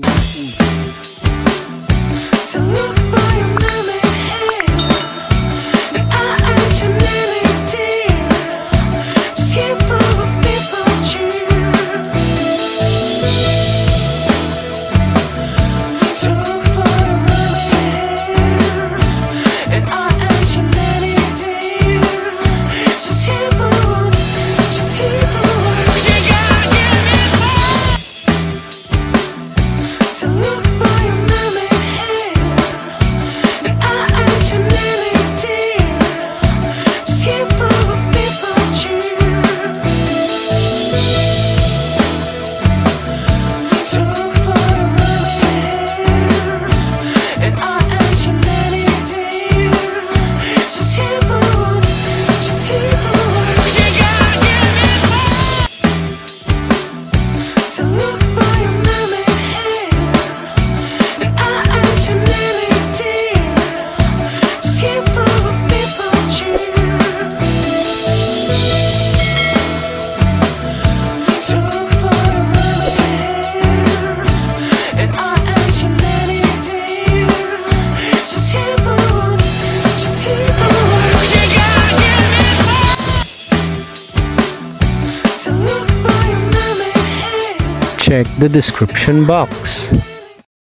confuso Check the description box.